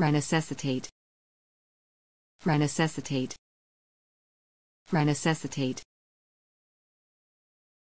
Renecessitate. Renecessitate. Renecessitate.